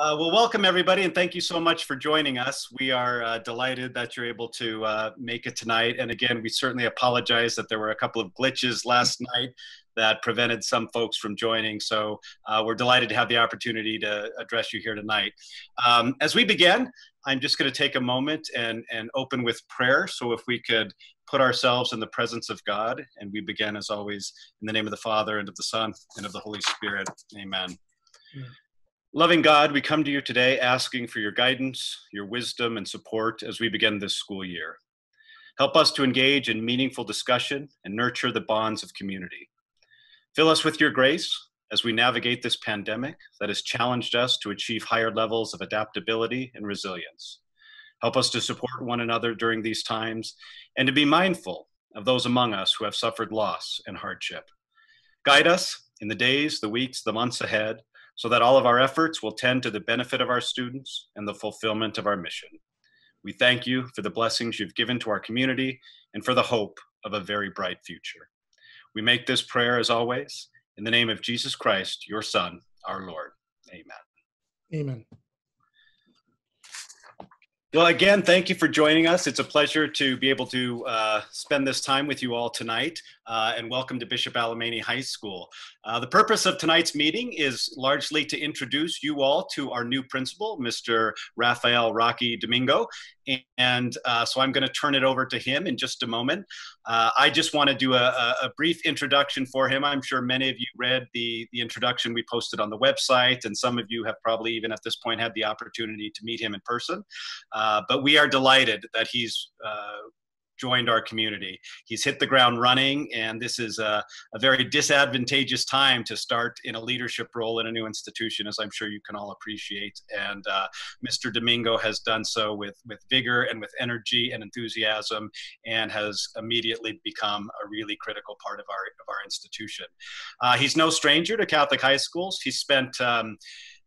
Uh, well, welcome everybody, and thank you so much for joining us. We are uh, delighted that you're able to uh, make it tonight. And again, we certainly apologize that there were a couple of glitches last night that prevented some folks from joining. So uh, we're delighted to have the opportunity to address you here tonight. Um, as we begin, I'm just going to take a moment and, and open with prayer. So if we could put ourselves in the presence of God, and we begin as always in the name of the Father and of the Son and of the Holy Spirit. Amen. Loving God, we come to you today asking for your guidance, your wisdom, and support as we begin this school year. Help us to engage in meaningful discussion and nurture the bonds of community. Fill us with your grace as we navigate this pandemic that has challenged us to achieve higher levels of adaptability and resilience. Help us to support one another during these times and to be mindful of those among us who have suffered loss and hardship. Guide us in the days, the weeks, the months ahead so that all of our efforts will tend to the benefit of our students and the fulfillment of our mission. We thank you for the blessings you've given to our community and for the hope of a very bright future. We make this prayer as always in the name of Jesus Christ, your Son, our Lord. Amen. Amen. Well, again, thank you for joining us. It's a pleasure to be able to uh, spend this time with you all tonight, uh, and welcome to Bishop Alemany High School. Uh, the purpose of tonight's meeting is largely to introduce you all to our new principal, Mr. Rafael Rocky Domingo, and uh, so I'm going to turn it over to him in just a moment. Uh, I just want to do a, a, brief introduction for him. I'm sure many of you read the, the introduction we posted on the website, and some of you have probably even at this point had the opportunity to meet him in person. Uh, but we are delighted that he's uh, joined our community. He's hit the ground running, and this is a, a, very disadvantageous time to start in a leadership role in a new institution, as I'm sure you can all appreciate. And uh, Mr. Domingo has done so with, with vigor and with energy and enthusiasm, and has immediately become a really critical part of our, of our institution. Uh, he's no stranger to Catholic high schools. He spent um,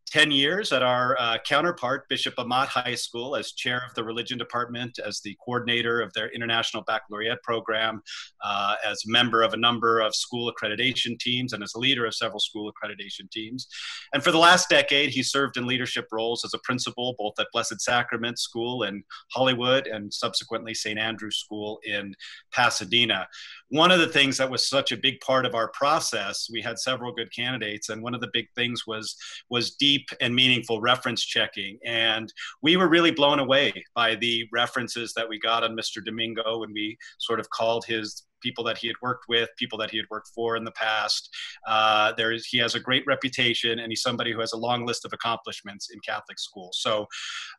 10 years at our uh, counterpart, Bishop Amat High School, as chair of the religion department, as the coordinator of their International Baccalaureate program, uh, as member of a number of school accreditation teams, and as a leader of several school accreditation teams. And for the last decade, he served in leadership roles as a principal both at Blessed Sacrament School in Hollywood and subsequently St. Andrew's School in Pasadena. One of the things that was such a big part of our process, we had several good candidates, and one of the big things was was deep and meaningful reference checking. And we were really blown away by the references that we got on Mr. Domingo when we sort of called his people that he had worked with, people that he had worked for in the past. Uh, there is, he has a great reputation, and he's somebody who has a long list of accomplishments in Catholic schools. So,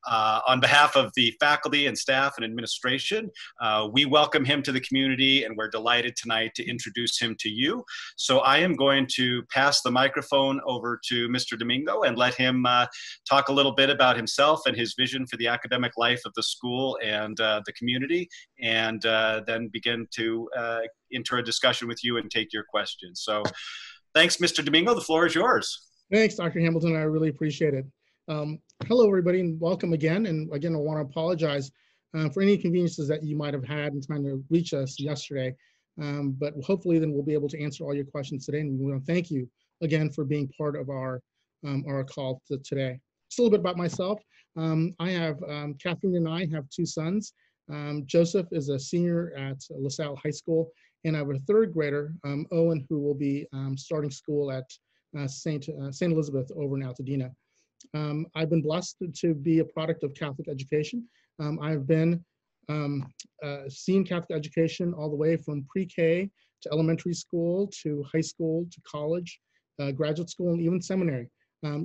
uh, on behalf of the faculty and staff and administration, uh, we welcome him to the community, and we're delighted tonight to introduce him to you. So, I am going to pass the microphone over to Mr. Domingo and let him uh, talk a little bit about himself and his vision for the academic life of the school and uh, the community, and uh, then begin to uh, enter a discussion with you and take your questions. So thanks, Mr. Domingo. The floor is yours. Thanks, Dr. Hamilton. I really appreciate it. Um, hello, everybody, and welcome again. And again, I want to apologize uh, for any inconveniences that you might have had in trying to reach us yesterday. Um, but hopefully then we'll be able to answer all your questions today. And we want to thank you again for being part of our, um, our call to today. Just a little bit about myself. Um, I have, um, Catherine and I have two sons. Um, Joseph is a senior at LaSalle High School, and I have a third grader, um, Owen, who will be um, starting school at uh, St. Uh, St. Elizabeth over in Altadena. Um, I've been blessed to be a product of Catholic education. Um, I've been um, uh, seen Catholic education all the way from pre-K to elementary school to high school to college, uh, graduate school, and even seminary,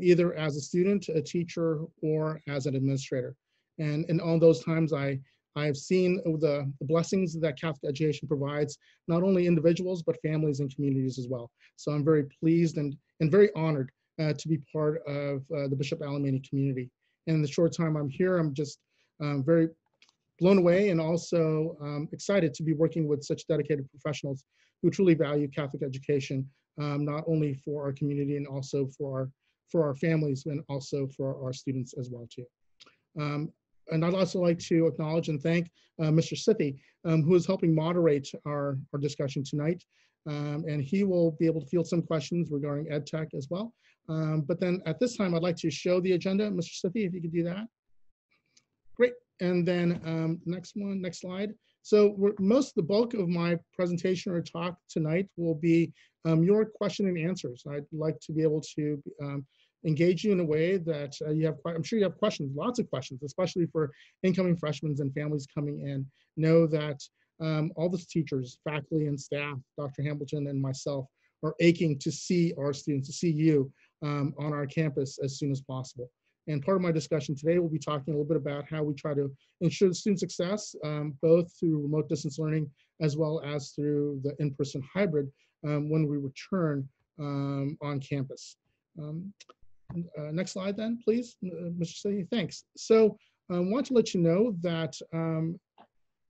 either as a student, a teacher, or as an administrator. And in all those times, I I have seen the, the, blessings that Catholic education provides, not only individuals, but families and communities as well. So I'm very pleased and, and very honored uh, to be part of uh, the Bishop Alemany community. And in the short time I'm here, I'm just um, very blown away and also um, excited to be working with such dedicated professionals who truly value Catholic education, um, not only for our community and also for our, for our families and also for our students as well too. And I'd also like to acknowledge and thank uh, Mr. Sithi, um, who is helping moderate our, our discussion tonight. Um, and he will be able to field some questions regarding EdTech as well. Um, But then at this time, I'd like to show the agenda. Mr. Sithi, if you could do that. Great. And then um, next one, next slide. So most, of the bulk of my presentation or talk tonight will be um, your question and answers. I'd like to be able to um, engage you in a way that uh, you have, I'm sure you have questions, lots of questions, especially for incoming freshmen and families coming in. Know that um, all the teachers, faculty and staff, Dr. Hamilton and myself are aching to see our students, to see you um, on our campus as soon as possible. And part of my discussion today, we'll be talking a little bit about how we try to ensure student success, um, both through remote distance learning as well as through the in-person hybrid um, when we return um, on campus. Um, uh, next slide then, please, uh, Mr. Sadie, thanks. So I want to let you know that um,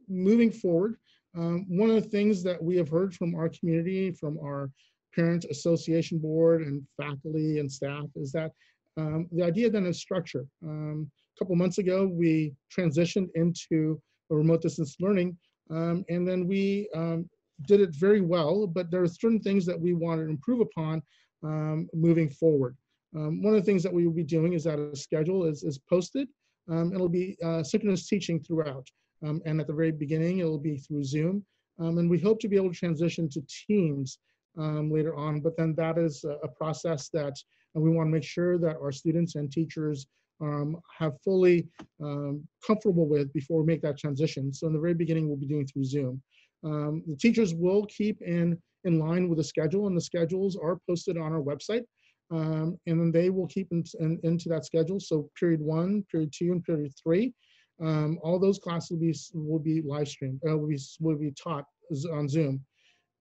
moving forward, um, one of the things that we have heard from our community, from our parent association board and faculty and staff is that um, the idea then is structure. Um, a couple months ago, we transitioned into remote distance learning, um, and then we um, did it very well, but there are certain things that we want to improve upon um, moving forward. Um, one of the things that we will be doing is that a schedule is, is posted. it'll be uh, synchronous teaching throughout. and at the very beginning, it'll be through Zoom. and we hope to be able to transition to Teams later on, but then that is a, a process that and we want to make sure that our students and teachers um, have fully um, comfortable with before we make that transition. So in the very beginning, we'll be doing through Zoom. Um, the teachers will keep in, in line with the schedule and the schedules are posted on our website. Um, and then they will keep in, in, into that schedule. So period one, period two, and period three, um, all those classes will be, will be live streamed, uh, will, be, will be taught on Zoom.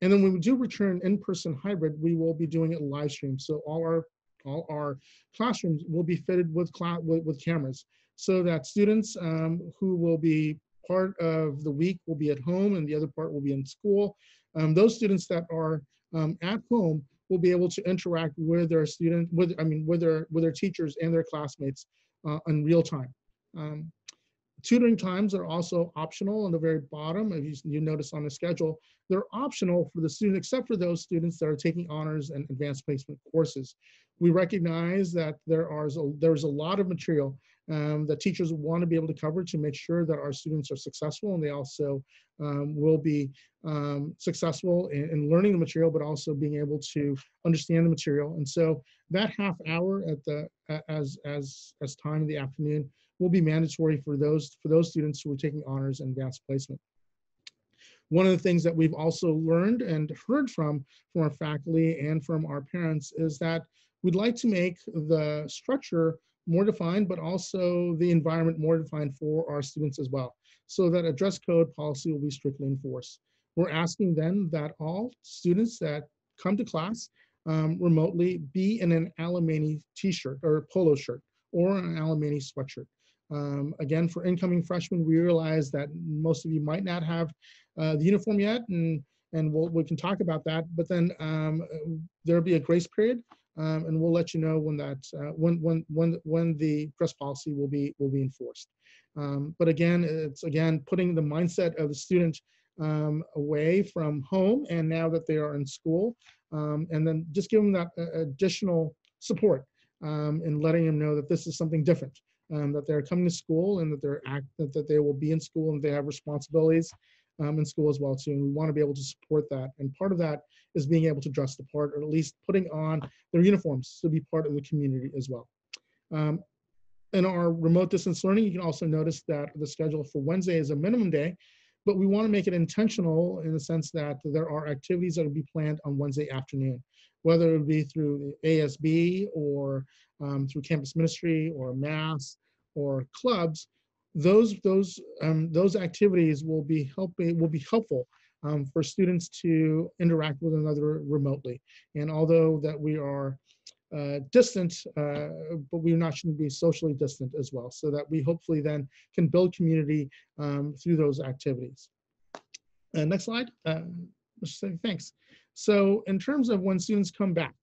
And then when we do return in-person hybrid, we will be doing it live stream. So all our all our classrooms will be fitted with, with, with cameras so that students um, who will be part of the week will be at home and the other part will be in school. Um, those students that are um, at home will be able to interact with their students, with I mean, with their with their teachers and their classmates uh, in real time. Um, Tutoring times are also optional on the very bottom. If you, you notice on the schedule, they're optional for the student, except for those students that are taking honors and advanced placement courses. We recognize that there are there's a lot of material um, that teachers want to be able to cover to make sure that our students are successful and they also um, will be um, successful in, in, learning the material, but also being able to understand the material. And so that half hour at the as as as time in the afternoon will be mandatory for those for those students who are taking honors and advanced placement. One of the things that we've also learned and heard from from our faculty and from our parents is that we'd like to make the structure more defined, but also the environment more defined for our students as well, so that a dress code policy will be strictly enforced. We're asking then that all students that come to class um, remotely be in an Alemany t-shirt or polo shirt or an Alemany sweatshirt. Um, again, for incoming freshmen, we realize that most of you might not have uh, the uniform yet, and and we'll, we can talk about that. But then um, there'll be a grace period, um, and we'll let you know when that uh, when when when when the press policy will be will be enforced. Um, but again, it's again putting the mindset of the student um, away from home, and now that they are in school, um, and then just give them that uh, additional support and letting them know that this is something different um, that they're coming to school and that they're act that they will be in school and they have responsibilities um, in school as well too. And we want to be able to support that. And part of that is being able to dress the part or at least putting on their uniforms to be part of the community as well. Um, in our remote distance learning, you can also notice that the schedule for Wednesday is a minimum day, but we want to make it intentional in the sense that there are activities that will be planned on Wednesday afternoon, whether it be through ASB or um, through campus ministry or mass or clubs, those those um, those activities will be helping will be helpful um, for students to interact with another remotely. And although that we are uh, distant, uh, but we not shouldn't be socially distant as well, so that we hopefully then can build community um, through those activities. Uh, next slide. Uh, thanks. So in terms of when students come back,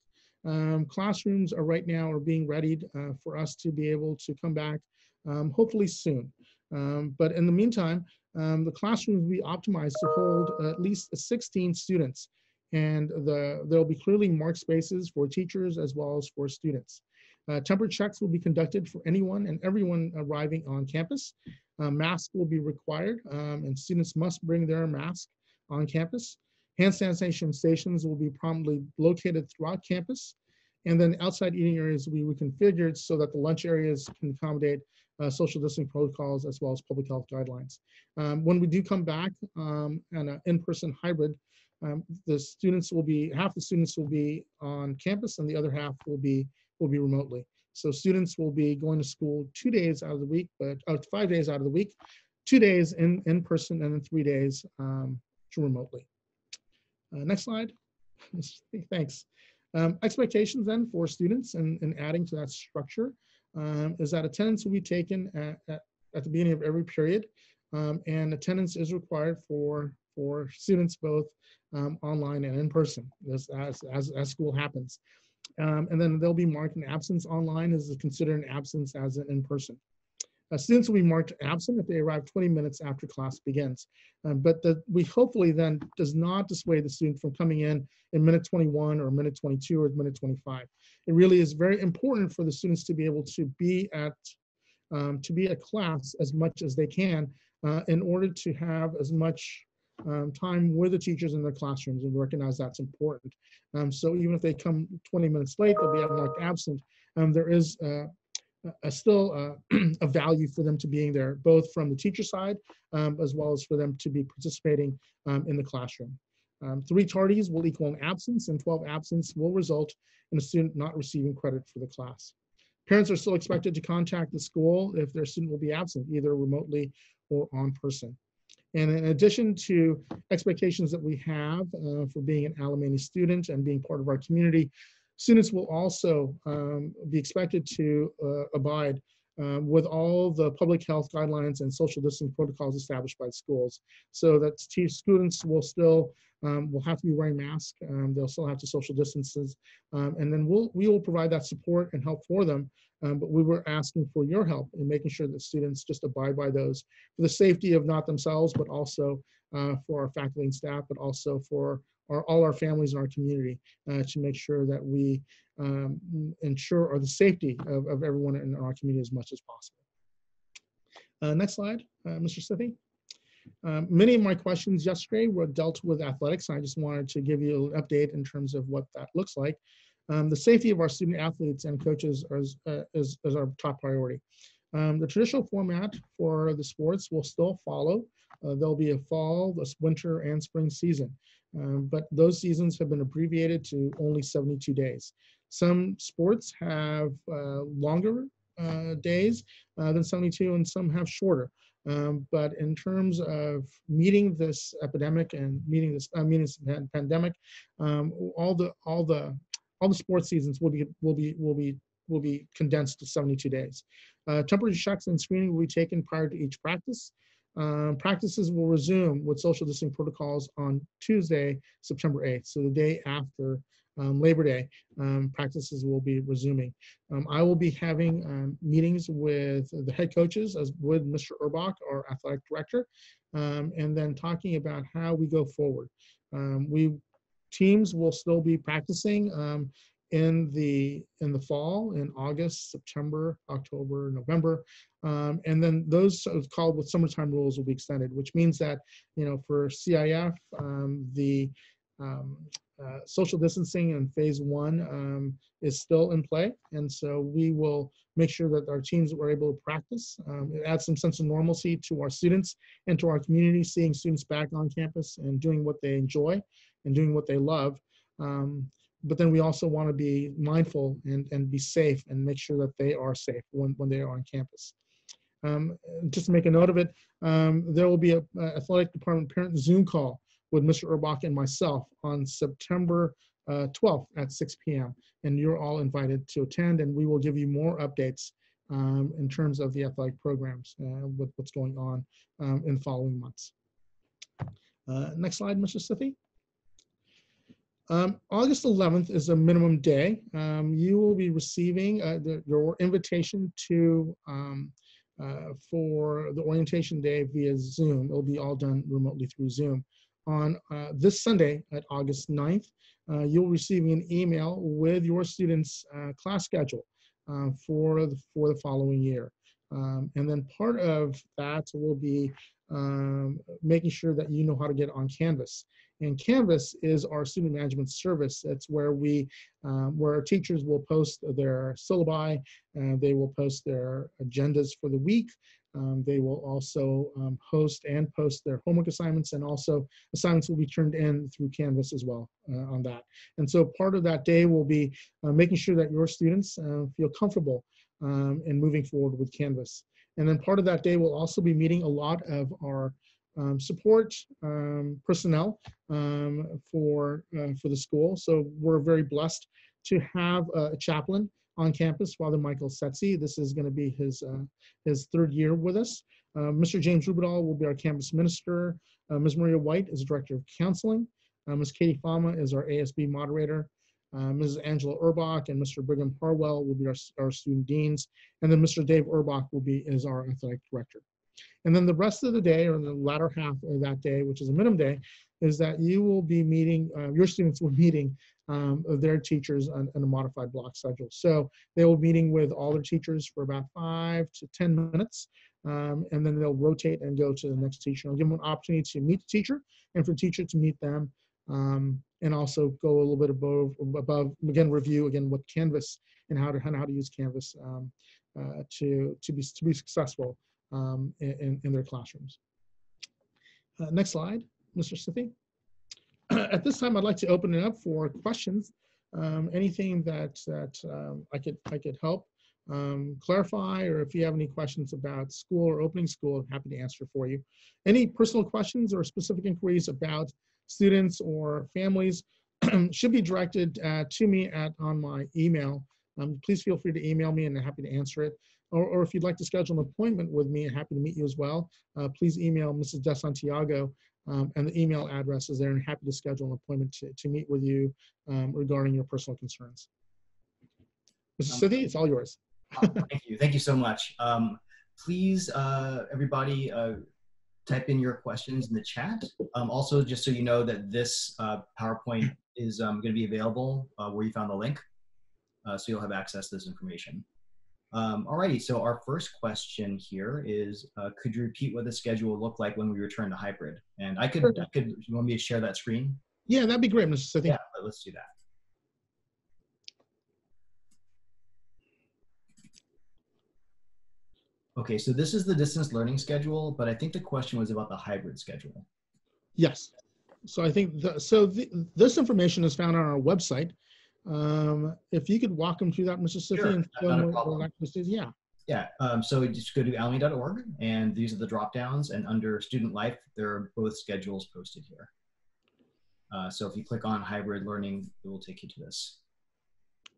um, classrooms are right now are being readied uh, for us to be able to come back, um, hopefully soon. Um, but in the meantime, um, the classrooms will be optimized to hold at least 16 students. and the there will be clearly marked spaces for teachers as well as for students. Uh, temper checks will be conducted for anyone and everyone arriving on campus. Uh, masks will be required, um, and students must bring their mask on campus. Hand sanitation stations will be promptly located throughout campus. And then outside eating areas will be reconfigured so that the lunch areas can accommodate uh, social distancing protocols as well as public health guidelines. Um, when we do come back um, on an in-person hybrid, um, the students will be, half the students will be on campus and the other half will be, will be remotely. So students will be going to school two days out of the week, but uh, five days out of the week, two days in, in person and then three days um, remotely. Uh, next slide. Thanks. Um, expectations then for students and, and adding to that structure um, is that attendance will be taken at, at, at the beginning of every period um, and attendance is required for, for students both um, online and in person as, as, as, as school happens. Um, and then they'll be marked an absence online is considered an absence as an in person. Uh, students will be marked absent if they arrive 20 minutes after class begins. Um, but the, we hopefully then does not dissuade the student from coming in in minute 21 or minute 22 or minute 25. It really is very important for the students to be able to be at um, to be at class as much as they can uh, in order to have as much um, time with the teachers in their classrooms and recognize that's important. Um, so even if they come 20 minutes late, they'll be marked absent. Um, there is uh, a still uh, a value for them to being there, both from the teacher side um, as well as for them to be participating um, in the classroom. Um, three tardies will equal an absence and 12 absence will result in a student not receiving credit for the class. Parents are still expected to contact the school if their student will be absent, either remotely or on person. And in addition to expectations that we have uh, for being an Alemany student and being part of our community, Students will also um, be expected to uh, abide um, with all the public health guidelines and social distancing protocols established by schools. So that students will still um, will have to be wearing masks. Um, they'll still have to social distances, um, and then we'll we will provide that support and help for them. Um, but we were asking for your help in making sure that students just abide by those for the safety of not themselves, but also uh, for our faculty and staff, but also for our, all our families in our community uh, to make sure that we um, ensure or the safety of, of everyone in our community as much as possible. Uh, next slide, uh, Mr. Sithi. Um, many of my questions yesterday were dealt with athletics. I just wanted to give you an update in terms of what that looks like. Um, the safety of our student athletes and coaches is, uh, is, is our top priority. Um, the traditional format for the sports will still follow. Uh, there'll be a fall, a winter, and spring season. Um, but those seasons have been abbreviated to only 72 days. Some sports have uh, longer uh, days uh, than 72 and some have shorter. Um, but in terms of meeting this epidemic and meeting this, uh, meeting this pandemic, um, all the all the all the sports seasons will be will be will be will be condensed to 72 days. Uh, temperature checks and screening will be taken prior to each practice. Um, practices will resume with social distancing protocols on Tuesday, September 8th. So the day after um, Labor Day, um, practices will be resuming. Um, I will be having um, meetings with the head coaches as with Mr. Urbach, our athletic director, um, and then talking about how we go forward. we teams will still be practicing in the in the fall in august september october november um, and then those called with summertime rules will be extended which means that you know for cif um, the um, uh, social distancing in phase one um, is still in play. And so we will make sure that our teams are able to practice um, it adds some sense of normalcy to our students and to our community seeing students back on campus and doing what they enjoy and doing what they love um, but then we also want to be mindful and, and be safe and make sure that they are safe when, when they are on campus. Um, just to make a note of it, um, there will be a, athletic department parent Zoom call with Mr. Urbach and myself on September uh, 12th at 6 p.m. And you're all invited to attend, and we will give you more updates um, in terms of the athletic programs uh, with what's going on um, in following months. Uh, next slide, Mr. Sithi. Um, August 11th is a minimum day. Um, you will be receiving uh, the, your invitation to um, uh, for the orientation day via Zoom. It'll be all done remotely through Zoom. on uh, this Sunday at August 9th, uh, you'll receive an email with your students' uh, class schedule uh, for, the, for the following year. Um, and then part of that will be um, making sure that you know how to get on Canvas. And Canvas is our student management service. That's where we, um, where our teachers will post their syllabi, uh, they will post their agendas for the week. Um, they will also um, host and post their homework assignments and also assignments will be turned in through Canvas as well uh, on that. And so part of that day will be uh, making sure that your students uh, feel comfortable um, in moving forward with Canvas. And then part of that day will also be meeting a lot of our um, support um, personnel um, for, uh, for the school. So we're very blessed to have a chaplain on campus, Father Michael Setzi. This is going to be his, uh, his third year with us. Uh, Mr. James Rubidoll will be our campus minister. Uh, Ms. Maria White is Director of Counseling. Uh, Ms. Katie Fama is our ASB moderator. Uh, Mrs. Angela Urbach and Mr. Brigham Harwell will be our, our student deans. And then Mr. Dave Urbach will be is our athletic director. And then the rest of the day, or the latter half of that day, which is a minimum day, is that you will be meeting, uh, your students will be meeting um, their teachers on, on, a modified block schedule. So they will be meeting with all their teachers for about five to 10 minutes, um, and then they'll rotate and go to the next teacher. I'll give them an opportunity to meet the teacher and for the teacher to meet them, um, and also go a little bit above, above again, review again what Canvas and how to, how to use Canvas um, uh, to, to, be, to be successful um, in, in their classrooms. Uh, next slide, Mr. Sithi. At this time, I'd like to open it up for questions. Um, anything that that um, I could I could help um, clarify, or if you have any questions about school or opening school, I'm happy to answer for you. Any personal questions or specific inquiries about students or families should be directed uh, to me at on my email. Um, please feel free to email me, and I'm happy to answer it. Or, or, if you'd like to schedule an appointment with me, happy to meet you as well. Uh, please email Mrs. DeSantiago, um, and the email address is there and happy to schedule an appointment to, to meet with you um, regarding your personal concerns. Mrs. um, Sithi, it's all yours. uh, thank you. Thank you so much. Um, please, uh, everybody, uh, type in your questions in the chat. Um, also, just so you know that this uh, PowerPoint is um, going to be available uh, where you found the link. so you'll have access to this information. Um, alrighty, so our first question here is, uh, could you repeat what the schedule will look like when we return to hybrid? And I could, I could, you want me to share that screen? Yeah, that'd be great, Mr. Yeah, let's do that. Okay, so this is the distance learning schedule, but I think the question was about the hybrid schedule. Yes. So I think, the, so the, this information is found on our website. Um, if you could walk them through that, Mississippi sure, and show them what yeah. Yeah, um, so just go to alemany.org and these are the drop downs and under student life, there are both schedules posted here. Uh, so if you click on hybrid learning, it will take you to this.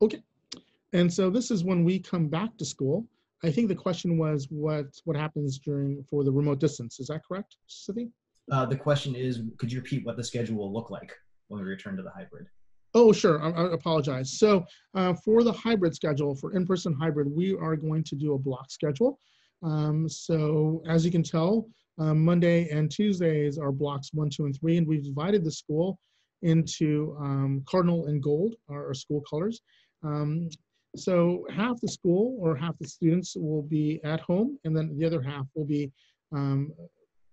Okay. And so this is when we come back to school. I think the question was what what happens during for the remote distance. Is that correct, Sithi? Uh, the question is, could you repeat what the schedule will look like when we return to the hybrid? Oh, sure. I, I apologize. So uh, for the hybrid schedule, for in-person hybrid, we are going to do a block schedule. Um, so as you can tell, um, Monday and Tuesdays are blocks one, two, and three, and we've divided the school into um, cardinal and gold, our, our school colors. Um, so half the school or half the students will be at home, and then the other half will be um,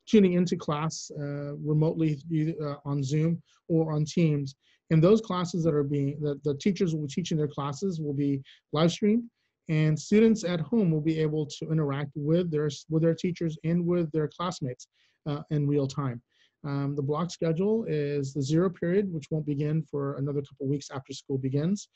tuning into class uh, remotely uh, on Zoom or on Teams. And those classes that are being, that the teachers will be teaching their classes will be live streamed and students at home will be able to interact with their, with their teachers and with their classmates uh, in real time. Um, the block schedule is the zero period, which won't begin for another couple weeks after school begins.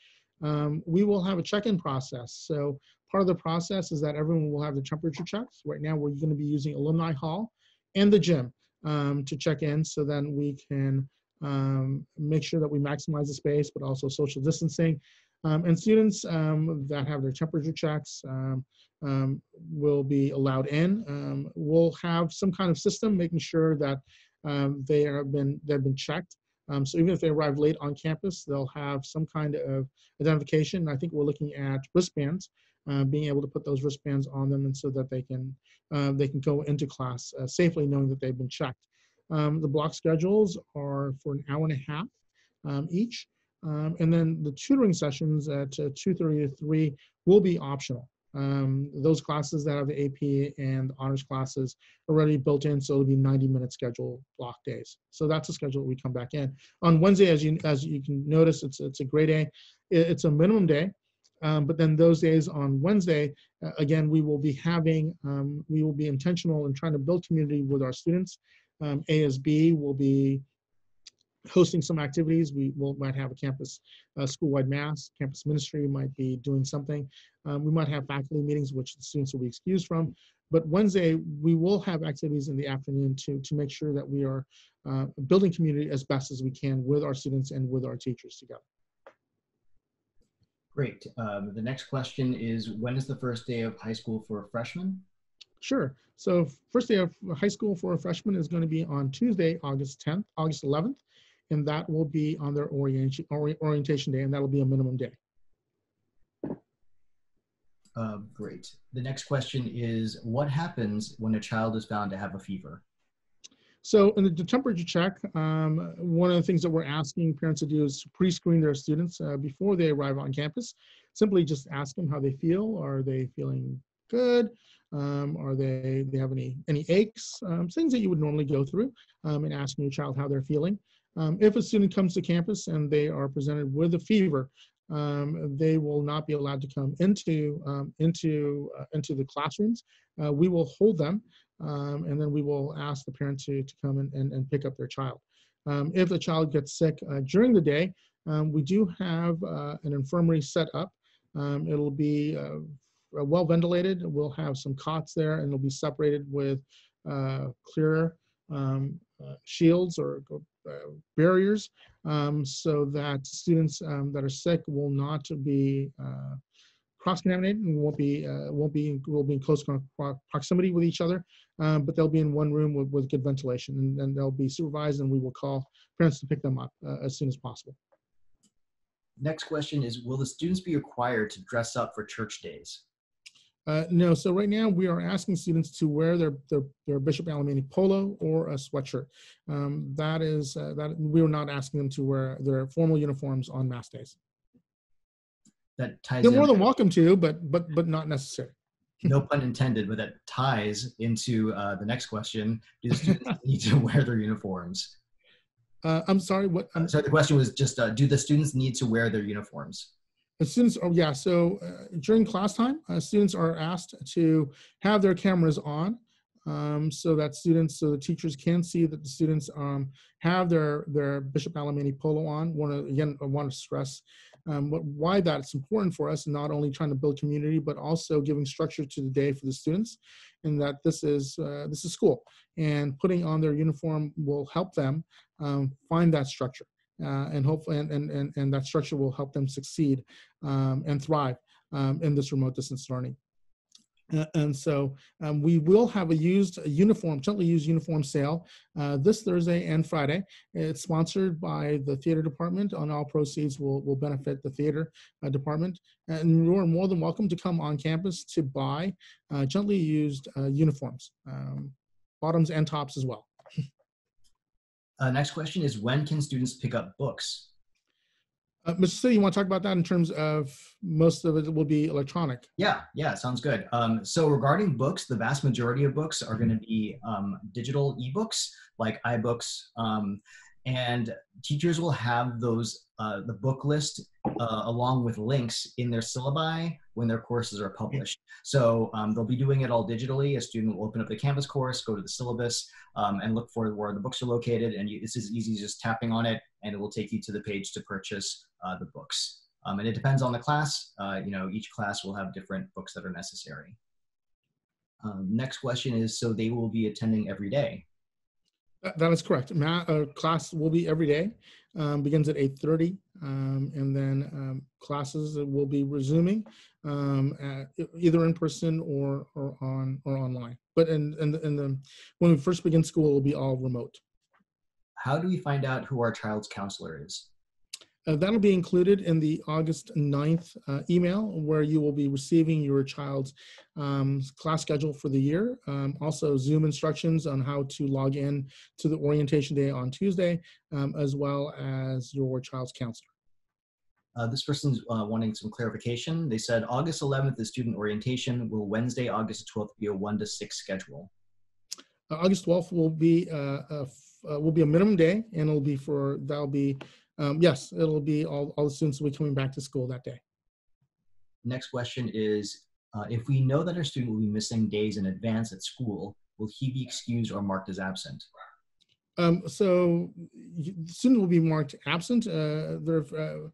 Um, we will have a check-in process. So part of the process is that everyone will have the temperature checks. Right now, we're going to be using Alumni Hall and the gym um, to check in so then we can um, make sure that we maximize the space, but also social distancing. Um, and students um, that have their temperature checks um, um, will be allowed in. Um, we'll have some kind of system making sure that they have been they've been checked. so even if they arrive late on campus, they'll have some kind of identification. I think we're looking at wristbands, uh, being able to put those wristbands on them, and so that they can uh, they can go into class uh, safely, knowing that they've been checked. Um, the block schedules are for an hour and a half um, each. Um, and then the tutoring sessions at uh, 2.30 to 3 will be optional. Um, those classes that have the AP and honors classes already built in, so it'll be 90 minute schedule block days. So that's the schedule we come back in. On Wednesday, as you as you can notice, it's it's a grade day. It's a minimum day, um, but then those days on Wednesday, uh, again, we will be having, um, we will be intentional in trying to build community with our students. Um, ASB will be hosting some activities. We will, might have a campus uh, school-wide mass, campus ministry might be doing something. Um, we might have faculty meetings, which the students will be excused from. But Wednesday, we will have activities in the afternoon to, to make sure that we are uh, building community as best as we can with our students and with our teachers together. Great. Um, the next question is, when is the first day of high school for freshmen? Sure. So first day of high school for a freshman is going to be on Tuesday, August 10th, August 11th and that will be on their orientation, orientation day, and that'll be a minimum day. Uh, great. The next question is, what happens when a child is found to have a fever? So in the temperature check, um, one of the things that we're asking parents to do is pre-screen their students uh, before they arrive on campus. Simply just ask them how they feel. Are they feeling good? Um, are they they have any any aches? Um, things that you would normally go through um, and asking your child how they're feeling. Um, if a student comes to campus and they are presented with a fever, um, they will not be allowed to come into um, into uh, into the classrooms. Uh, we will hold them, um, and then we will ask the parent to to come and, and, and pick up their child. Um, if the child gets sick uh, during the day, um, we do have uh, an infirmary set up. it'll be uh, well ventilated. We'll have some cots there, and it'll be separated with uh, clear um, uh, shields or uh, barriers um, so that students um, that are sick will not be uh, cross-contaminated and won't be uh, won't be will be in close proximity with each other, um, but they'll be in one room with, with good ventilation, and then they'll be supervised, and we will call parents to pick them up uh, as soon as possible. Next question is: Will the students be required to dress up for church days? Uh, no, so right now we are asking students to wear their their, their Bishop Alemany polo or a sweatshirt. Um, that is uh, that we are not asking them to wear their formal uniforms on mass days. That ties. They're more than welcome to, but but but not necessary. no pun intended, but that ties into uh, the next question: Do students need to wear their uniforms? Uh, I'm sorry. What? I'm, sorry. The question was just: uh, Do the students need to wear their uniforms? The students, oh yeah, so uh, during class time, uh, students are asked to have their cameras on um, so that students, so the teachers can see that the students um, have their, their Bishop Alemany polo on. Want to, again, I want to stress um, what, why that's important for us, not only trying to build community, but also giving structure to the day for the students and that this is, uh, this is school and putting on their uniform will help them um, find that structure uh, and hopefully and, and, and, and that structure will help them succeed um, and thrive um, in this remote distance learning. Uh, and so um, we will have a used a uniform, gently used uniform sale uh, this Thursday and Friday. It's sponsored by the theater department. On all proceeds will will benefit the theater uh, department. And you're more than welcome to come on campus to buy uh, gently used uh, uniforms, um, bottoms and tops as well. Uh, next question is when can students pick up books? Uh, Mr. City, you want to talk about that in terms of most of it will be electronic? Yeah, yeah, sounds good. Um, so regarding books, the vast majority of books are going to be um, digital ebooks like iBooks, um, and teachers will have those uh, the book list uh, along with links in their syllabi when their courses are published. So um, they'll be doing it all digitally. A student will open up the Canvas course, go to the syllabus, um, and look for where the books are located. And you, it's as easy as just tapping on it, and it will take you to the page to purchase uh, the books. Um, and it depends on the class. Uh, you know, each class will have different books that are necessary. Um, next question is, so they will be attending every day. That is correct. Math uh, class will be every day. Um, begins at 8:30, um, and then um, classes will be resuming um, at, either in person or or on or online. But in in the, in the when we first begin school, it will be all remote. How do we find out who our child's counselor is? Uh, that'll be included in the August 9th uh, email where you will be receiving your child's um, class schedule for the year. Um, also Zoom instructions on how to log in to the orientation day on Tuesday, um, as well as your child's counselor. Uh, this person's uh, wanting some clarification. They said August 11th is student orientation. Will Wednesday, August 12th be a one to six schedule? Uh, August 12th will be uh, a, uh, will be a minimum day, and it'll be for that'll be um, yes, it'll be all all the students will be coming back to school that day. Next question is: uh, If we know that our student will be missing days in advance at school, will he be excused or marked as absent? Um, so the student will be marked absent. Uh, uh,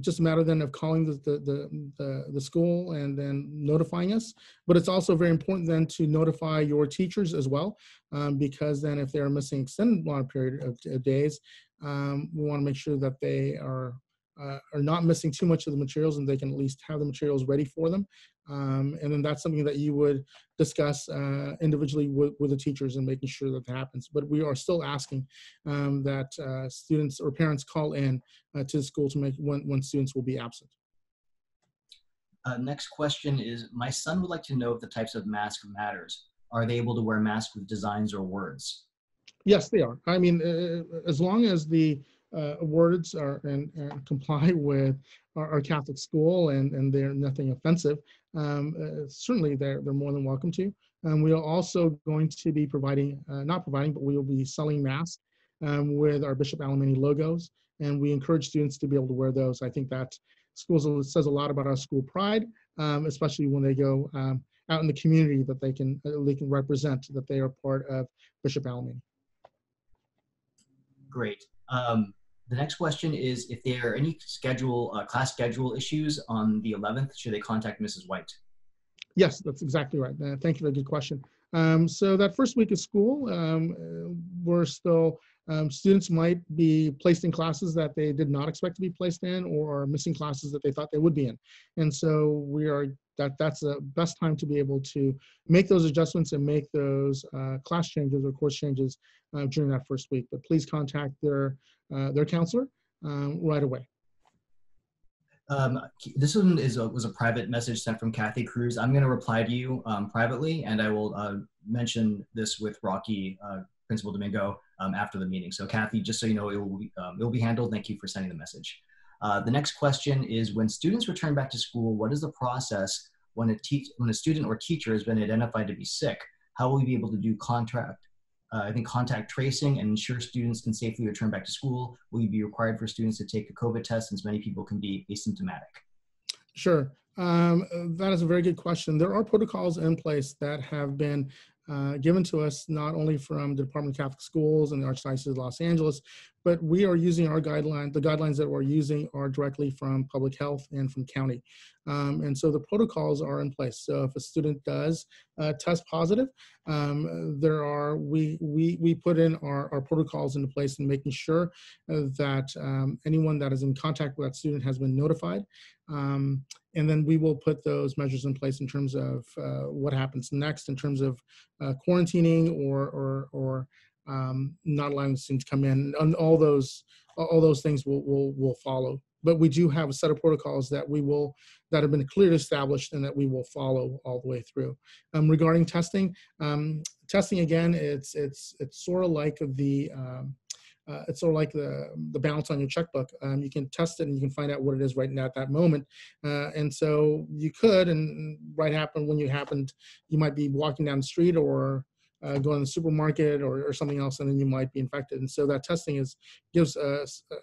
just a matter then of calling the, the, the, the, school and then notifying us. But it's also very important then to notify your teachers as well, um, because then if they're missing extended long period of, of days, um, we want to make sure that they are uh, are not missing too much of the materials and they can at least have the materials ready for them. Um, and then that's something that you would discuss uh, individually with, with the teachers and making sure that, that happens. But we are still asking um, that uh, students or parents call in uh, to the school to make when, when students will be absent. Uh, next question is, my son would like to know if the types of mask matters. Are they able to wear masks with designs or words? Yes, they are. I mean, uh, as long as the uh, words are and, and, comply with our, our, Catholic school and, and they're nothing offensive, um, uh, certainly they're, they're more than welcome to. Um, we are also going to be providing, uh, not providing, but we will be selling masks um, with our Bishop Alemany logos. And we encourage students to be able to wear those. I think that schools says a lot about our school pride, um, especially when they go um, out in the community that they can, uh, they can represent that they are part of Bishop Alemany. Great. Um, the next question is if there are any schedule, uh, class schedule issues on the 11th, should they contact Mrs. White? Yes, that's exactly right. Uh, thank you for the good question. Um, so that first week of school, um, uh, we're still, um, students might be placed in classes that they did not expect to be placed in or missing classes that they thought they would be in. And so we are, that that's the best time to be able to make those adjustments and make those uh, class changes or course changes uh, during that first week. But please contact their their counselor um, right away. Um, this one is a, was a private message sent from Kathy Cruz. I'm going to reply to you um, privately, and I will uh, mention this with Rocky, uh, Principal Domingo, um, after the meeting. So, Kathy, just so you know, it will be, um, it will be handled. Thank you for sending the message. Uh, the next question is: When students return back to school, what is the process when a when a student or teacher has been identified to be sick? How will we be able to do contract uh, I think contact tracing and ensure students can safely return back to school. Will you be required for students to take a COVID test since many people can be asymptomatic? Sure. Um, that is a very good question. There are protocols in place that have been uh, given to us not only from the Department of Catholic Schools and the Archdiocese of Los Angeles, but we are using our guidelines. The guidelines that we're using are directly from public health and from county. Um, and so the protocols are in place. So if a student does uh, test positive, um, there are, we, we, we put in our, our protocols into place and making sure that um, anyone that is in contact with that student has been notified. Um, and then we will put those measures in place in terms of uh, what happens next in terms of uh, quarantining or, or, or um, not allowing students to come in. And all those, all those things will, will, will follow. But we do have a set of protocols that we will, that have been clearly established and that we will follow all the way through. Um, regarding testing, um, testing again, it's, it's, it's sort of like the, um, uh, it's sort of like the, the balance on your checkbook. Um, you can test it and you can find out what it is right now at that moment. Uh, and so you could, and right happen when you happened, you might be walking down the street or uh, go in the supermarket or, or something else, and then you might be infected. And so that testing is gives us uh,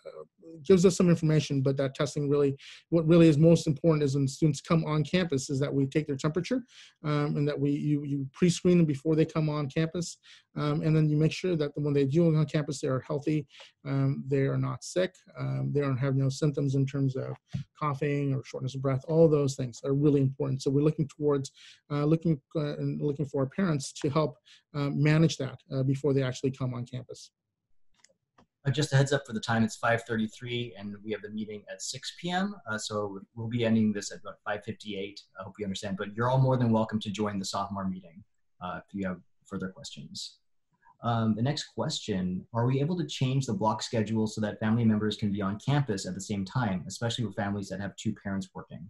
gives us some information, but that testing really, what really is most important is when students come on campus, is that we take their temperature, um, and that we you you pre-screen them before they come on campus, um, and then you make sure that when they do on campus, they are healthy, um, they are not sick, um, they don't have no symptoms in terms of coughing or shortness of breath. All those things are really important. So we're looking towards uh, looking uh, and looking for our parents to help uh, manage that uh, before they actually come on campus. Uh, just a heads up for the time, it's 5.33 and we have the meeting at 6 p.m. Uh, so we'll be ending this at about 5.58. I hope you understand, but you're all more than welcome to join the sophomore meeting if you have further questions. Um, the next question, are we able to change the block schedule so that family members can be on campus at the same time, especially with families that have two parents working?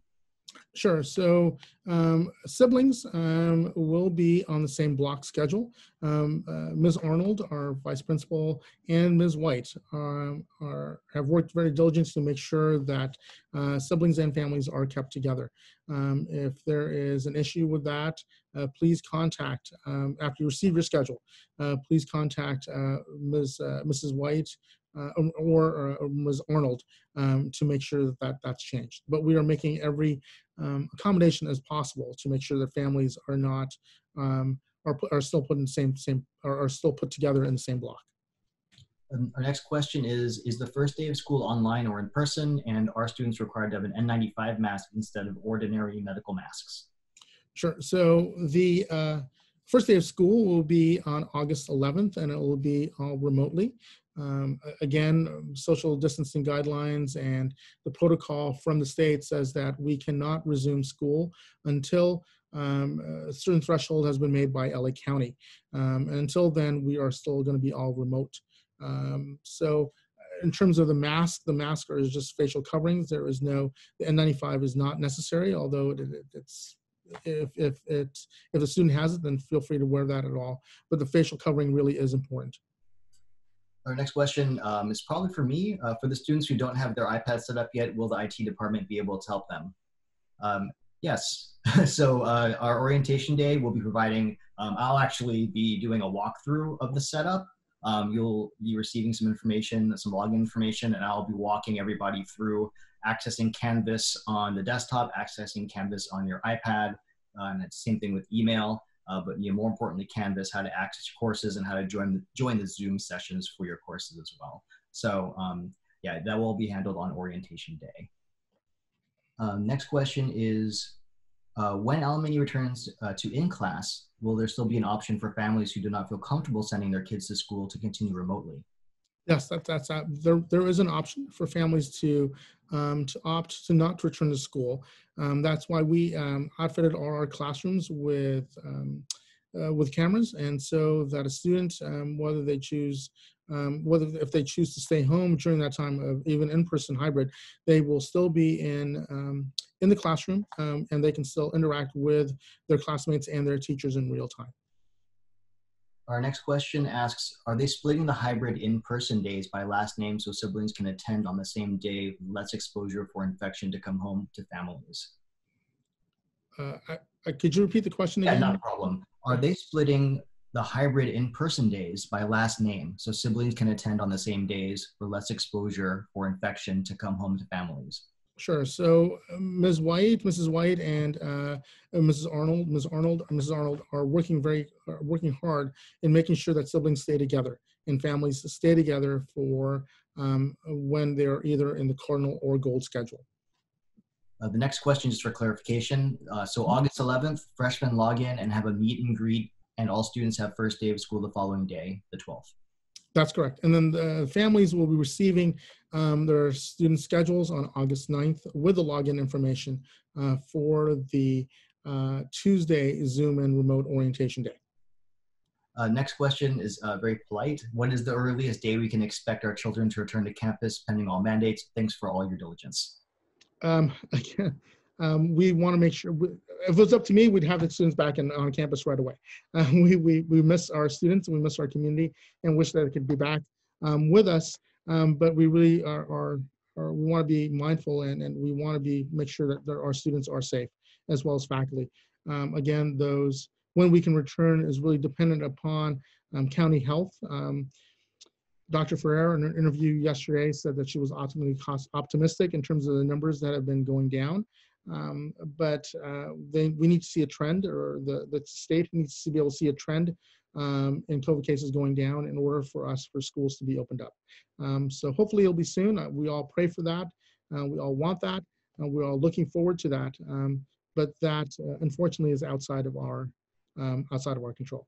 Sure. So um, siblings um, will be on the same block schedule. Um, uh, Ms. Arnold, our vice principal, and Ms. White um, are, have worked very diligently to make sure that uh, siblings and families are kept together. Um, if there is an issue with that, uh, please contact, um, after you receive your schedule, uh, please contact uh, Ms., uh, Mrs. White uh, or, or, Ms. Arnold um, to make sure that, that that's changed. But we are making every um, accommodation as possible to make sure that families are not um, are, are still put in the same same are, are still put together in the same block. Um, our next question is Is the first day of school online or in person? And are students required to have an N95 mask instead of ordinary medical masks? Sure. So the uh, first day of school will be on August 11th and it will be all remotely. Um, again, social distancing guidelines and the protocol from the state says that we cannot resume school until um, a certain threshold has been made by LA County. Um, and until then, we are still going to be all remote. Um, so in terms of the mask, the mask is just facial coverings. There is no, the N95 is not necessary, although it, it, it's if if it if the student has it, then feel free to wear that at all. But the facial covering really is important. Our next question um, is probably for me. Uh, for the students who don't have their iPad set up yet, will the IT department be able to help them? Um, yes. so uh, our orientation day will be providing, um, I'll actually be doing a walkthrough of the setup. Um, you'll be receiving some information, some login information, and I'll be walking everybody through accessing Canvas on the desktop, accessing Canvas on your iPad, uh, and it's the same thing with email uh, but you know, more importantly, Canvas, how to access your courses and how to join the, join the Zoom sessions for your courses as well. So um, yeah, that will be handled on orientation day. Um, next question is, uh, when Alemany returns uh, to in-class, will there still be an option for families who do not feel comfortable sending their kids to school to continue remotely? Yes, that, that's that. there. There is an option for families to um, to opt to not return to school. Um, that's why we um, outfitted all our classrooms with um, uh, with cameras, and so that a student, um, whether they choose um, whether if they choose to stay home during that time of even in-person hybrid, they will still be in in the classroom, and they can still interact with their classmates and their teachers in real time. Our next question asks, are they splitting the hybrid in-person days by last name so siblings can attend on the same day, less exposure for infection to come home to families? Uh, I, I, could you repeat the question again? Yeah, not a problem. Are they splitting the hybrid in-person days by last name so siblings can attend on the same days for less exposure for infection to come home to families? Sure. So Ms. Um, White, Mrs. White, and uh, Mrs. Arnold, Ms. Arnold, Mrs. Arnold are working very, are working hard in making sure that siblings stay together and families stay together for um, when they're either in the cardinal or gold schedule. Uh, the next question is for clarification. Uh, so August 11th, freshmen log in and have a meet and greet, and all students have first day of school the following day, the 12th. That's correct. And then the families will be receiving um, their student schedules on August 9th with the login information uh, for the uh, Tuesday Zoom and remote orientation day. Uh, next question is uh, very polite. What is the earliest day we can expect our children to return to campus pending all mandates? Thanks for all your diligence. Um, again, um, we want to make sure, we, if it was up to me, we'd have the students back in, on campus right away. Uh, we, we, we miss our students and we miss our community and wish that it could be back um, with us. Um, but we really are, are, are we want to be mindful and, and we want to be make sure that there, our students are safe as well as faculty. Um, again, those when we can return is really dependent upon um, county health. Dr. Ferrer in an interview yesterday said that she was optimistic in terms of the numbers that have been going down. Um, but uh, we need to see a trend, or the, the state needs to be able to see a trend um, in COVID cases going down in order for us, for schools to be opened up. Um, so hopefully it'll be soon. Uh, we all pray for that. Uh, we all want that. Uh, we're all looking forward to that. Um, but that, uh, unfortunately, is outside of our um, outside of our control.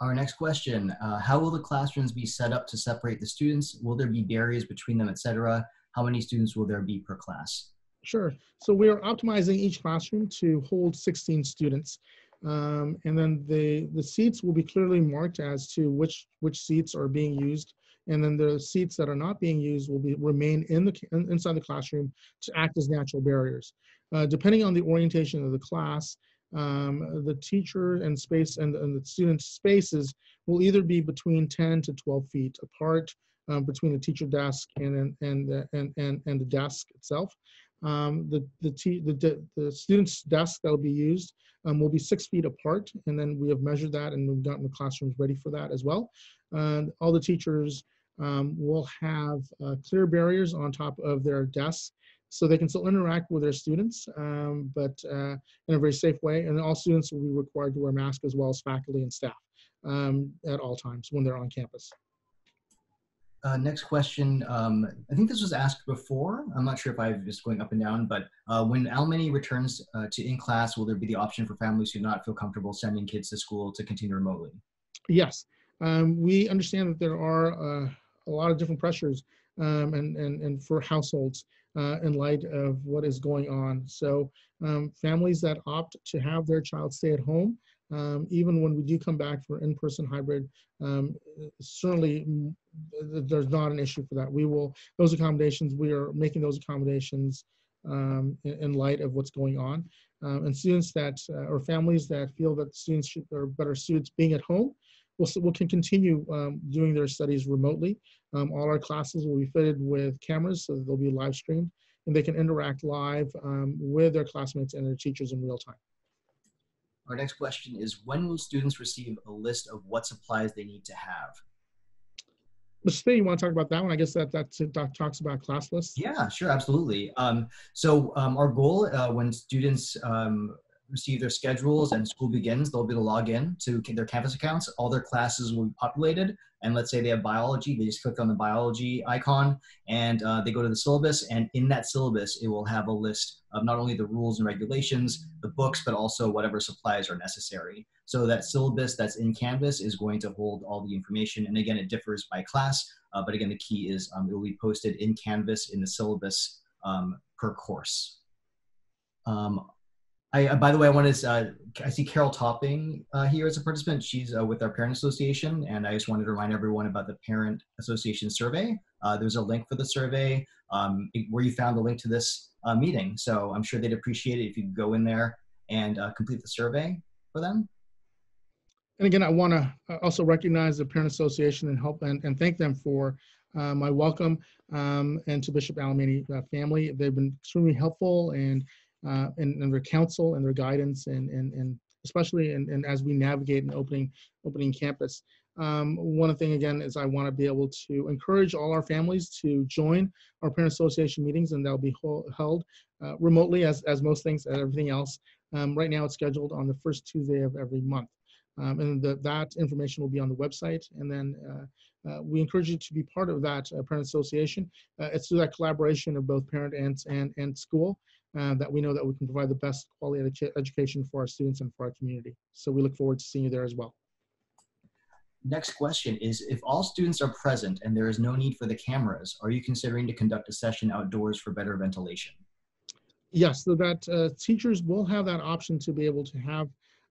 Our next question, uh, how will the classrooms be set up to separate the students? Will there be barriers between them, etc.? How many students will there be per class? Sure. So we are optimizing each classroom to hold 16 students. Um, and then the, the seats will be clearly marked as to which, which seats are being used. And then the seats that are not being used will be remain in the in, inside the classroom to act as natural barriers. Uh, depending on the orientation of the class, um, the teacher and space and, and the students' spaces will either be between 10 to 12 feet apart um, between the teacher desk and and and and, and the desk itself. Um, the the, the the student's desk that will be used um, will be six feet apart, and then we have measured that and we've gotten the classrooms ready for that as well. And all the teachers um, will have uh, clear barriers on top of their desks so they can still interact with their students, um, but uh, in a very safe way. And all students will be required to wear masks as well as faculty and staff um, at all times when they're on campus. Uh, next question. Um, I think this was asked before. I'm not sure if I'm just going up and down, but uh, when Alemany returns uh, to in class, will there be the option for families who do not feel comfortable sending kids to school to continue remotely? Yes. Um, we understand that there are uh, a lot of different pressures um, and, and, and for households uh, in light of what is going on. So um, families that opt to have their child stay at home um, even when we do come back for in-person hybrid, um, certainly there's not an issue for that. We will, those accommodations, we are making those accommodations um, in, in, light of what's going on. Um, and students that, uh, or families that feel that students should, are better students being at home, will will can continue um, doing their studies remotely. Um, all our classes will be fitted with cameras so they'll be live streamed and they can interact live with their classmates and their teachers in real time. Our next question is when will students receive a list of what supplies they need to have? Mr. Spade, you want to talk about that one? I guess that that, that talks about class lists. Yeah, sure, absolutely. Um, so um, our goal uh, when students um, receive their schedules and school begins, they'll be able to log in to their campus accounts. All their classes will be populated. And let's say they have biology, they just click on the biology icon and uh, they go to the syllabus. And in that syllabus, it will have a list of not only the rules and regulations, the books, but also whatever supplies are necessary. So that syllabus that's in Canvas is going to hold all the information. And again, it differs by class. Uh, but again, the key is um, it will be posted in Canvas in the syllabus um, per course. Um, I, uh, by the way, I want to, uh, I see Carol Topping uh, here as a participant. She's uh, with our parent association, and I just wanted to remind everyone about the parent association survey. Uh, there's a link for the survey um, where you found the link to this uh, meeting. So I'm sure they'd appreciate it if you go in there and complete the survey for them. And again, I want to also recognize the parent association and help and, and thank them for my welcome um, and to Bishop Alemany family. They've been extremely helpful and uh, and, and, their counsel and their guidance and, and, and especially and, and as we navigate an opening opening campus. Um, one thing again is I want to be able to encourage all our families to join our parent association meetings and they'll be held uh, remotely as, as most things and everything else. Um, right now it's scheduled on the first Tuesday of every month. Um, and the, that information will be on the website. And then uh, uh, we encourage you to be part of that uh, parent association. Uh, it's through that collaboration of both parent and, and, and school uh, that we know that we can provide the best quality edu education for our students and for our community. So we look forward to seeing you there as well. Next question is, if all students are present and there is no need for the cameras, are you considering to conduct a session outdoors for better ventilation? Yes, so that uh, teachers will have that option to be able to have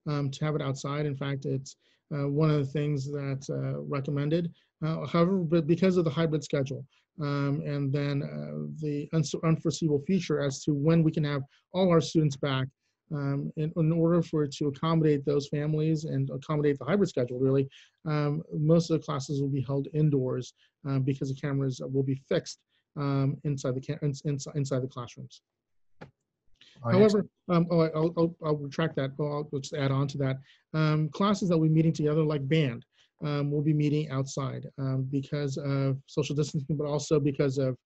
um, to have it outside. In fact, it's uh, one of the things that's uh, recommended. Uh, however, but because of the hybrid schedule, um, and then uh, the unforeseeable future as to when we can have all our students back um, in, in, order for it to accommodate those families and accommodate the hybrid schedule really um, most of the classes will be held indoors uh, because the cameras will be fixed um, inside the inside, inside the classrooms However, um, oh, I'll, I'll, I'll, retract that. I'll, I'll just add on to that. Um, classes that we're meeting together, like band, um, will be meeting outside um, because of social distancing, but also because of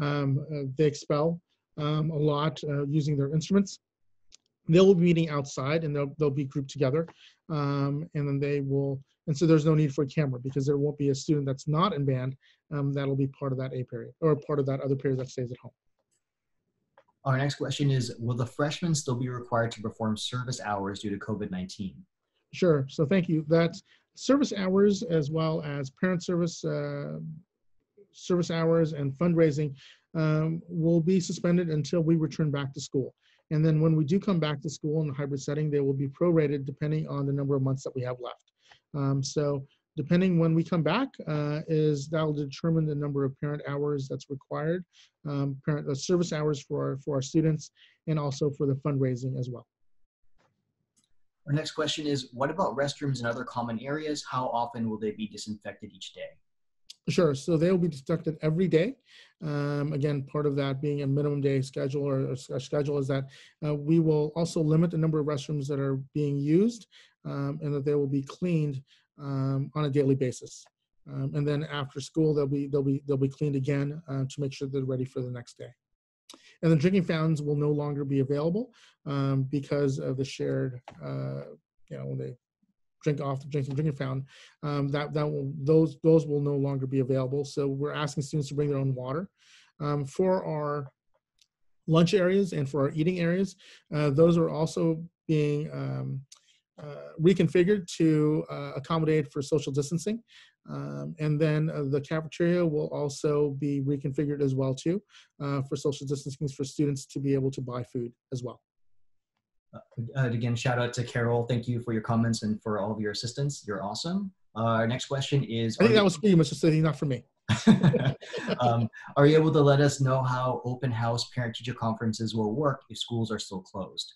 um, uh, they expel um, a lot uh, using their instruments. They'll be meeting outside and they'll, they'll be grouped together. Um, and then they will, and so there's no need for a camera because there won't be a student that's not in band um, that'll be part of that A period or part of that other period that stays at home. Our next question is, will the freshmen still be required to perform service hours due to COVID-19? Sure, so thank you. That's service hours as well as parent service uh, service hours and fundraising um, will be suspended until we return back to school. And then when we do come back to school in a hybrid setting, they will be prorated depending on the number of months that we have left. Um, so depending when we come back uh, is that will determine the number of parent hours that's required, um, parent uh, service hours for our, for our students, and also for the fundraising as well. Our next question is, what about restrooms and other common areas? How often will they be disinfected each day? Sure. So they will be disinfected every day. Um, again, part of that being a minimum day schedule or a schedule is that uh, we will also limit the number of restrooms that are being used um, and that they will be cleaned um, on a daily basis. Um, and then after school, they'll be they'll be they'll be cleaned again uh, to make sure they're ready for the next day. And the drinking fountains will no longer be available um, because of the shared, uh, you know, when they drink off the drinking drinking fountain, um, that that will those those will no longer be available. So we're asking students to bring their own water. Um, for our lunch areas and for our eating areas, uh, those are also being um, uh, reconfigured to uh, accommodate for social distancing. Um, and then uh, the cafeteria will also be reconfigured as well too uh, for social distancing for students to be able to buy food as well. Uh, again, shout out to Carol. Thank you for your comments and for all of your assistance. You're awesome. our next question is. I think that was for you, Mr. Sithi, not for me. um, are you able to let us know how open house parent teacher conferences will work if schools are still closed?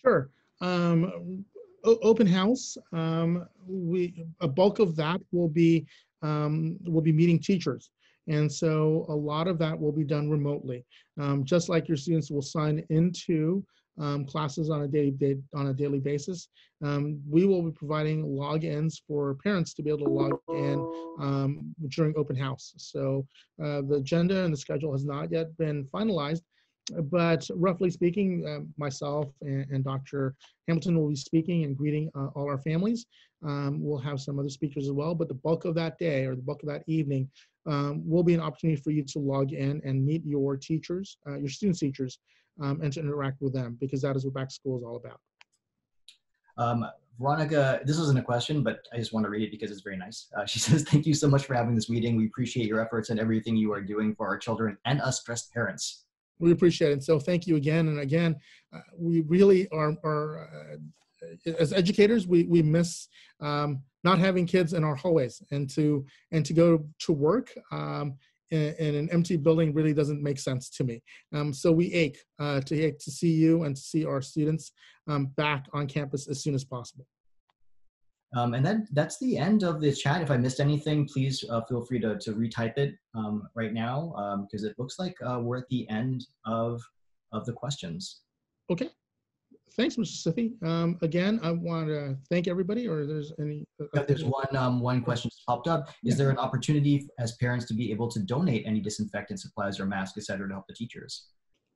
Sure. Um, open house, um, we a bulk of that will be um, will be meeting teachers, and so a lot of that will be done remotely. Um, just like your students will sign into um, classes on a daily on a daily basis, um, we will be providing logins for parents to be able to log in um, during open house. So uh, the agenda and the schedule has not yet been finalized, but roughly speaking, uh, myself and, and, Dr. Hamilton will be speaking and greeting uh, all our families. Um, we'll have some other speakers as well, but the bulk of that day or the bulk of that evening um, will be an opportunity for you to log in and meet your teachers, uh, your students' teachers, um, and to interact with them because that is what back to school is all about. Um, Veronica, this isn't a question, but I just want to read it because it's very nice. Uh, she says, Thank you so much for having this meeting. We appreciate your efforts and everything you are doing for our children and us stressed parents we appreciate it. So thank you again and again. Uh, we really are, are uh, as educators, we we miss um, not having kids in our hallways and to and to go to work um, in, in, an empty building really doesn't make sense to me. Um, so we ache uh, to to see you and to see our students um, back on campus as soon as possible. Um, and then that's the end of the chat. If I missed anything, please uh, feel free to, to retype it um, right now because um, it looks like uh, we're at the end of, of the questions. Okay. Thanks, Mr. Sithi. Um, again, I want to thank everybody or there's any. Uh, there's one, um, one question just popped up. Is yeah. there an opportunity as parents to be able to donate any disinfectant supplies or masks, et cetera, to help the teachers?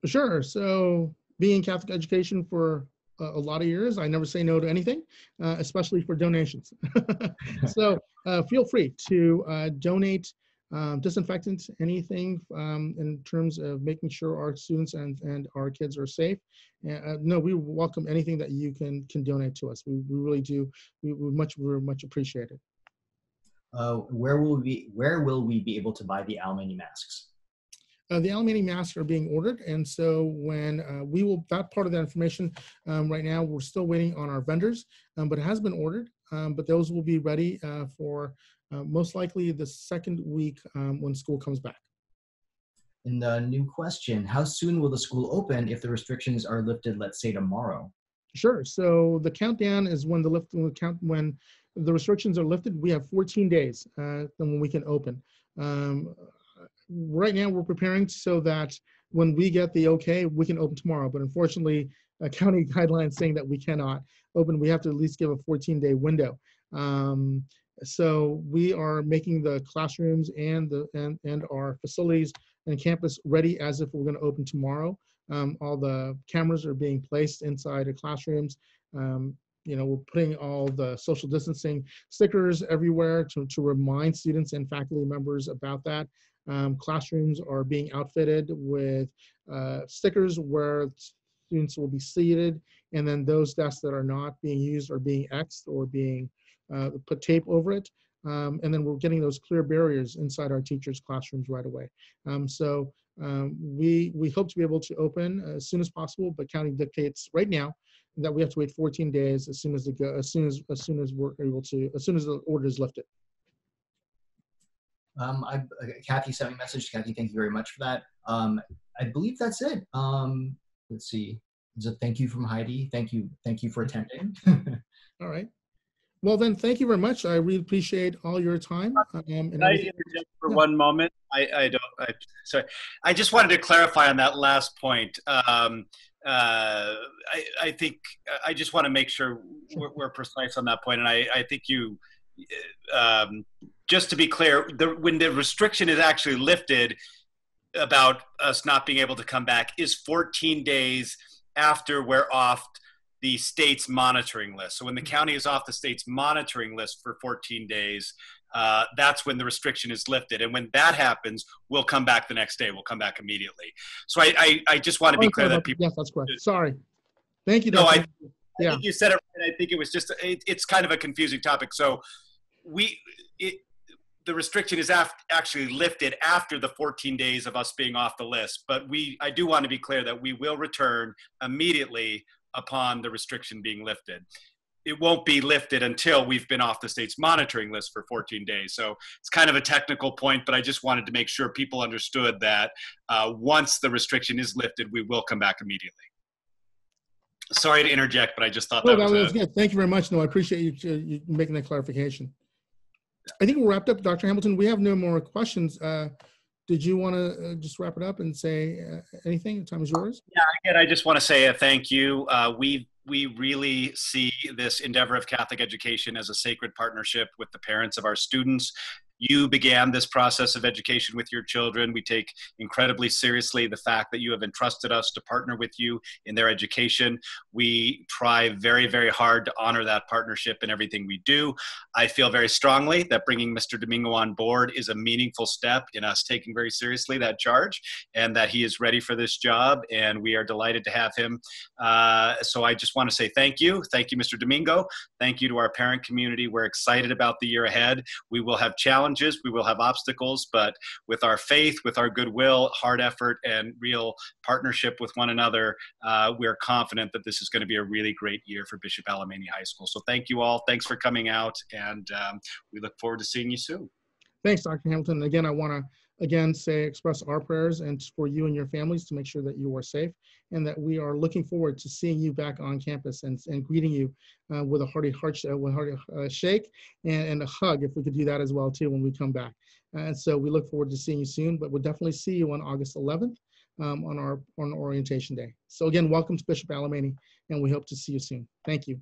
Sure. So being Catholic education for a lot of years. I never say no to anything, uh, especially for donations. so uh, feel free to uh, donate um, disinfectants, anything um, in terms of making sure our students and, and our kids are safe. Uh, no, we welcome anything that you can can donate to us. We, we really do. We, we much we're much appreciated. Uh, where will we where will we be able to buy the Alemany masks? Uh, the Alemany masks are being ordered. And so when uh, we will, that part of that information um, right now, we're still waiting on our vendors, um, but it has been ordered. Um, but those will be ready uh, for uh, most likely the second week um, when school comes back. And the new question, how soon will the school open if the restrictions are lifted, let's say tomorrow? Sure. So the countdown is when the lift when count when the restrictions are lifted. We have 14 days uh, when we can open. Um, right now we're preparing so that when we get the okay, we can open tomorrow. But unfortunately, a county guidelines saying that we cannot open. We have to at least give a 14-day window. Um, so we are making the classrooms and the and, and our facilities and campus ready as if we're going to open tomorrow. Um, all the cameras are being placed inside the classrooms. Um, you know, we're putting all the social distancing stickers everywhere to, to remind students and faculty members about that. Um, classrooms are being outfitted with uh, stickers where students will be seated, and then those desks that are not being used are being Xed or being uh, put tape over it. Um, and then we're getting those clear barriers inside our teachers' classrooms right away. Um, so Um, we we hope to be able to open as soon as possible, but county dictates right now that we have to wait 14 days as soon as the go, as soon as as soon as we're able to as soon as the order is lifted. Um, I, uh, Kathy sent me a message. Kathy, thank you very much for that. Um, I believe that's it. Um, let's see. So thank you from Heidi. Thank you. Thank you for attending. All right. Well, then, thank you very much. I really appreciate all your time. Um, and Can I interject for Yeah. one moment? I, I don't, I, sorry. I just wanted to clarify on that last point. Um, uh, I, I think, I just want to make sure we're, we're precise on that point, And I, I think you, um, just to be clear, the, when the restriction is actually lifted about us not being able to come back is 14 days after we're off the state's monitoring list. So when the county is off the state's monitoring list for 14 days, uh, that's when the restriction is lifted. And when that happens, we'll come back the next day. We'll come back immediately. So I, I, I just want to be clear that people. Yes, that's correct. Sorry. Thank you. No, Dr. I- I Yeah. think you said it right. I think it was just it, it's kind of a confusing topic. So we it the restriction is af- actually lifted after the 14 days of us being off the list. But we I do want to be clear that we will return immediately upon the restriction being lifted. It won't be lifted until we've been off the state's monitoring list for 14 days. So it's kind of a technical point, but I just wanted to make sure people understood that uh, once the restriction is lifted, we will come back immediately. Sorry to interject, but I just thought No, that that was, good. Thank you very much. No, I appreciate you, you making that clarification. I think we're wrapped up, Dr. Hamilton. We have no more questions. Uh, did you want to uh, just wrap it up and say uh, anything? The time is yours. Yeah, again, I just want to say a thank you. Uh, we we really see this endeavor of Catholic education as a sacred partnership with the parents of our students. You began this process of education with your children. We take incredibly seriously the fact that you have entrusted us to partner with you in their education. We try very, very hard to honor that partnership in everything we do. I feel very strongly that bringing Mr. Domingo on board is a meaningful step in us taking very seriously that charge and that he is ready for this job. And we are delighted to have him uh, so I just want to say thank you. Thank you, Mr. Domingo. Thank you to our parent community. We're excited about the year ahead. We will have challenges, we will have obstacles, but with our faith, with our goodwill, hard effort, and real partnership with one another, uh, we're confident that this is going to be a really great year for Bishop Alemany High School. So thank you all. Thanks for coming out, and um, we look forward to seeing you soon. Thanks, Dr. Hamilton. Again, I want to again say express our prayers and for you and your families to make sure that you are safe and that we are looking forward to seeing you back on campus and, and greeting you uh, with a hearty heart sh- with a hearty uh, shake and, and a hug if we could do that as well too when we come back. And so we look forward to seeing you soon, but we'll definitely see you on August 11th um, on our on orientation day. So again, welcome to Bishop Alemany, and we hope to see you soon. Thank you.